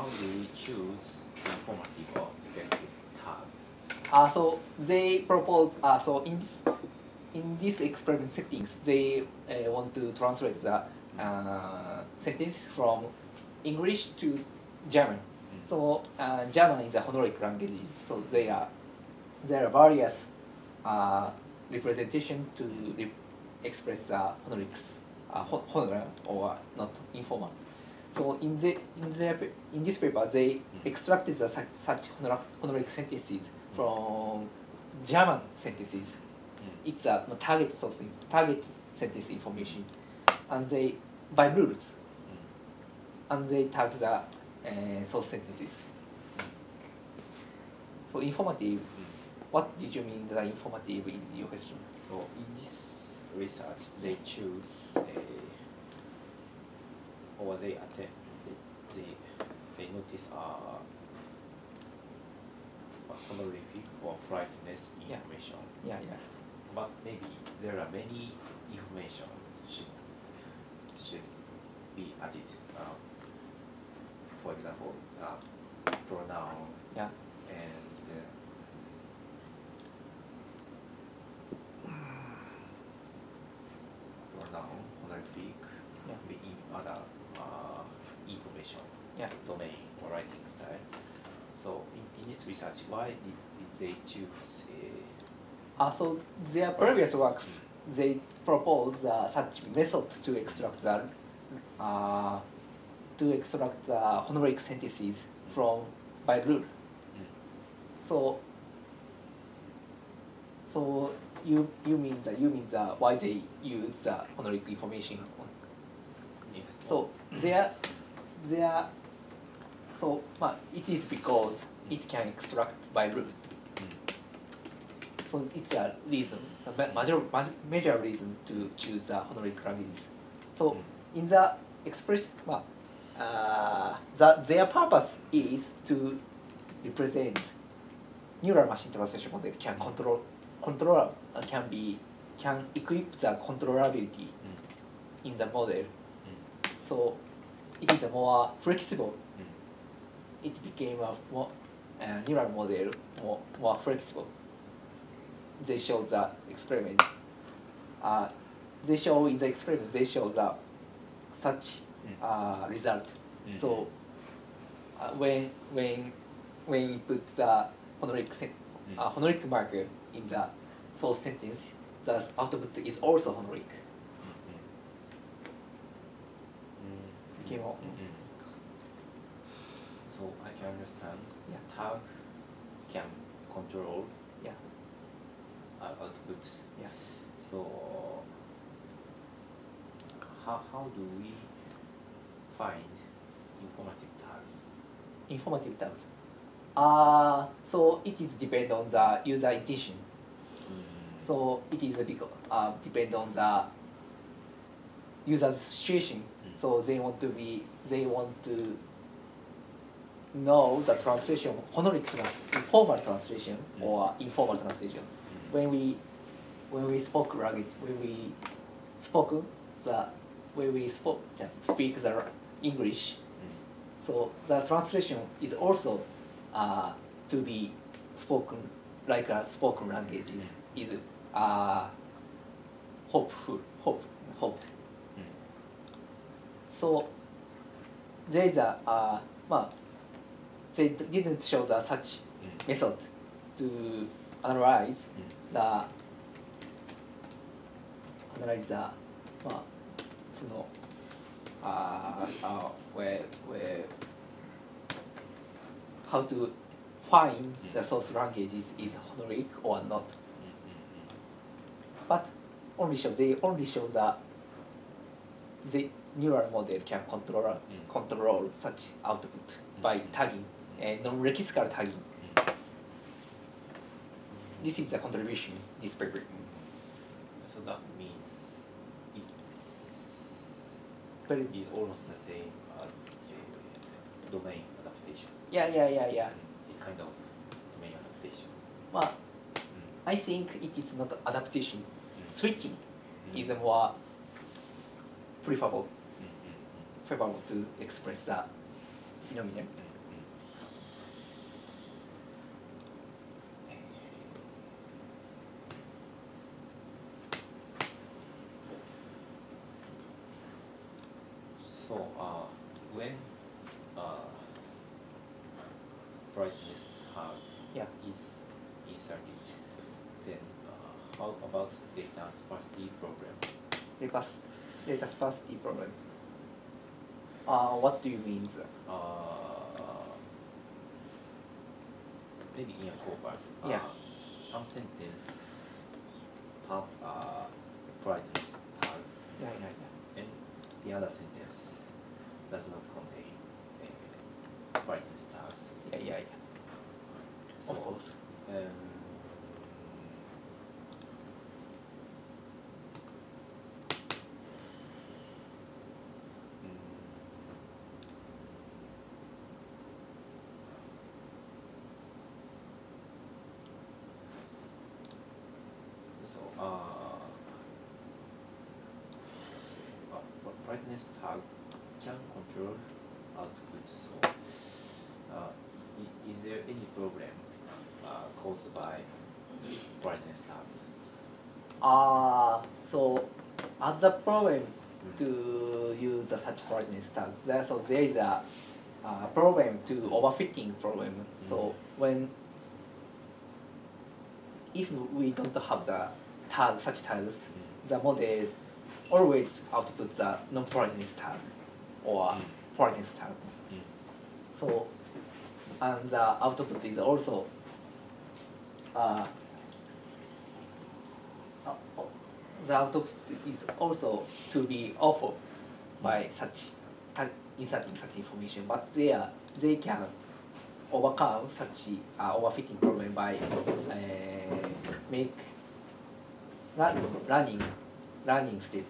how do we choose informative or effective tag? Uh, so they propose, uh, so in this, in this experiment settings, they uh, want to translate the uh, sentences from English to German. Mm. So uh, German is a honoric language, so they are, there are various uh, representation to re express uh, honorics, uh, hon- honorar or not informal. So in the in pa- in this paper, they extracted the, such, honoric sentences from German sentences. Mm. It's a target source, target sentence information, and they by rules, and they tag the uh, source sentences. So informative. What did you mean by informative in your question? So in this research, they choose a, or they attempt, they, they notice uh, honorific or politeness information. Yeah, yeah. But maybe there are many information should should be added. Uh, for example, uh, pronoun Yeah. and uh, pronoun, honorific, Yeah. the in other Yeah. domain or writing style. So in, in this research, why did, did they choose a Uh, so their previous works, they propose uh, such method to extract the uh, to extract the honoric sentences from by rule. Mm. So so you you mean that you mean that why they use the honorific information. Yes. So their their so well, it is because it can extract by. Mm. So it's a reason, a major, major, reason to choose the honoric languages. So in the expression, well, uh, the, their purpose is to represent neural machine translation model can control, control uh, can be, can equip the controllability Mm. in the model. Mm. So it is a more flexible. It became a more uh, neural model more, more flexible. They show the experiment. Uh, they show in the experiment they show the such Mm. uh, result. Mm. So uh, when when when you put the honoric sen- Mm. uh, honoric marker in the source sentence, the output is also honoric. Mm. Became all- Mm. So I can understand Yeah. tag can control Yeah. uh, output. Yeah. So how how do we find informative tags? informative tags. Uh, so it is depend on the user intention. Mm. So it is a big uh, depend on the user's situation. Mm. So they want to be they want to know the translation honoric trans informal translation Mm. or informal translation. Mm. When we when we spoke language when we spoke the when we spoke speak the English Mm. so the translation is also uh, to be spoken like a spoken language is, is uh, hopeful, hope, hoped. Mm. So there is a, uh, well, they didn't show the such Mm. method to analyze Mm. the analyze the まあそのあーあ where where how to find the source languages is honoric or not Mm. but only show they only show the the neural model can control Mm. control such output by Mm. tagging and non-lexical tagging this is the contribution this paper So that means it's very is almost the same as domain adaptation. yeah yeah yeah yeah. It's kind of domain adaptation. まあ Mm. I think it is not adaptation Mm. switching Mm. is more preferable Mm, mm, favorable to express the phenomenon mm, mm. So uh, when uh, politeness tag Yeah. is inserted, then uh, how about data sparsity problem? Data, data sparsity problem. Uh, what do you mean? sir? Uh, maybe in a corpus. Yeah. Uh, some sentence have uh, politeness tag Yeah, yeah, yeah. and the other sentence does not contain uh, politeness tags. Yeah, yeah, yeah. So, Of course. Um, So, uh, uh, politeness tag can control output. So, uh, is there any problem uh, caused by politeness tags? Uh, so as a problem to use the such politeness tags, there, so there is a uh, problem to overfitting problem. So when if we don't have the tag such tags, the model always output the non-politeness tag or Mm. tag. Mm. So, and the output is also uh, uh, the output is also to be offered by such tag inserting such information, but they are, they can overcome such uh, overfitting problem by uh, make run, running running step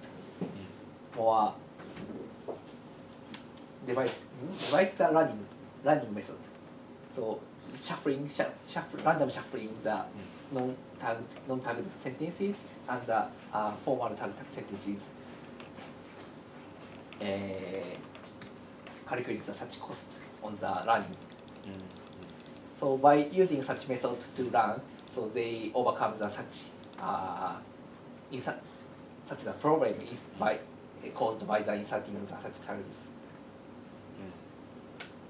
or device device the running running method. So shuffling shuff, shuffle, random shuffling the non tagged non tagged sentences and the uh, formal tagged sentences. Uh, calculates the such cost on the running. Mm. So by using such method to run, so they overcome the such uh, insert, such the problem is by caused by the inserting the such tags.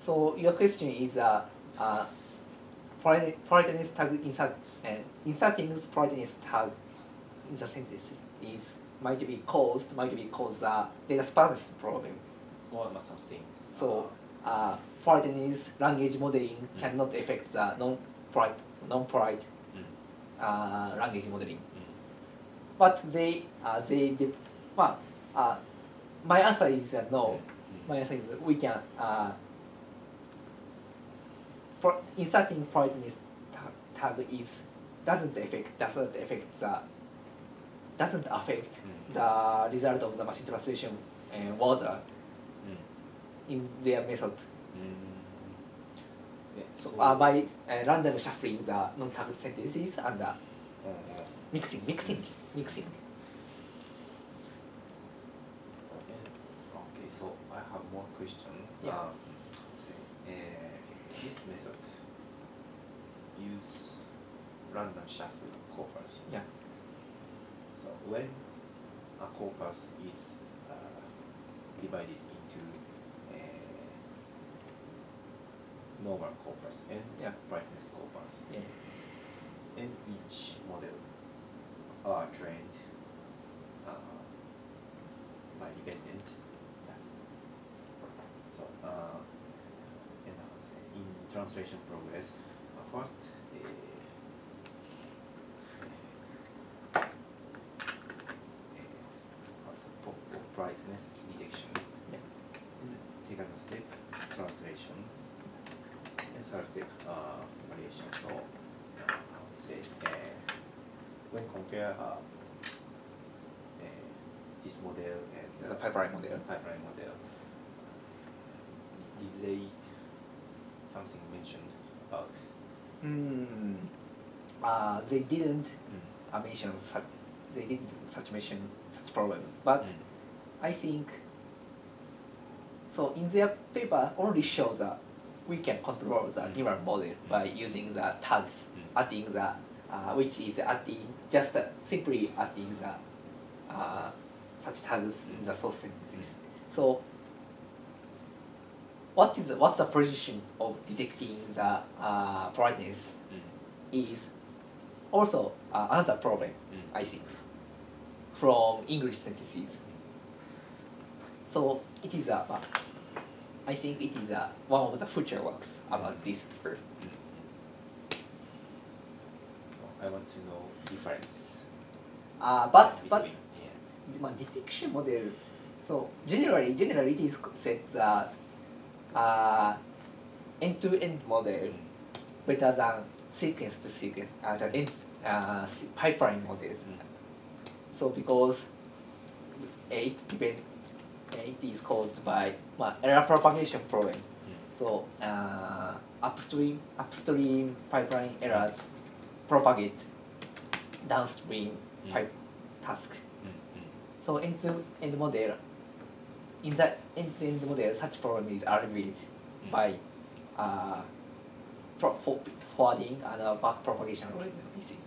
So your question is uh, uh, polite- politeness tag insert uh, inserting politeness tag in the sentence is might be caused might be caused uh, data sparsity problem. Or something. So uh, politeness language modeling Mm. cannot affect the non polite non polite Uh, mm. uh, language modeling. Mm. But they uh, they de- well, uh, my answer is uh, no. Mm. My answer is we can uh, pro- inserting ta- tag is doesn't affect doesn't affect the doesn't affect Mm. the result of the machine translation uh, whether Mm. in their method. Mm. Yeah, So uh, by uh, random shuffling the non-tagged sentences and uh, uh, mixing mixing mixing. Okay, so I have one question. Yeah. Um, this method use random shuffle corpus. Yeah. So when a corpus is uh, divided into uh, normal corpus and Yeah. politeness corpus, Yeah. and each model are trained uh, by dependent. So, uh, and I would say in translation progress, uh, first, uh, uh, what's it, pop, pop politeness detection. Yeah. Second step, translation. And third step, uh, variation. So, uh, I would say, uh, when compare uh, uh, this model and The pipeline model. pipeline model, did they something mentioned about? Mm, uh, they didn't Mm. mention such they didn't such mention such problems, but Mm. I think so. In their paper, only shows that we can control the Mm. neural model by using the tags, Mm. adding the uh, which is adding just uh, simply adding the uh, such tags in the source sentences. So what is what's the position of detecting the uh, politeness is also uh, another problem, I think, from English sentences. So it is a, uh, I think it is a, one of the future works about this paper. So I want to know difference. Uh, but but yeah. detection model so generally generally it is said that uh, end-to-end model better than sequence-to-sequence, uh, the end, uh, uh, pipeline models. Mm. So because it, depend, it is caused by well, error propagation problem. Mm. So uh, upstream, upstream pipeline errors propagate downstream mm. pipe task. Hmm, hmm. So end-to-end model in the end-to-end model, such problem is alleviated Mm. by uh, forwarding and uh, back propagation algorithm. Think.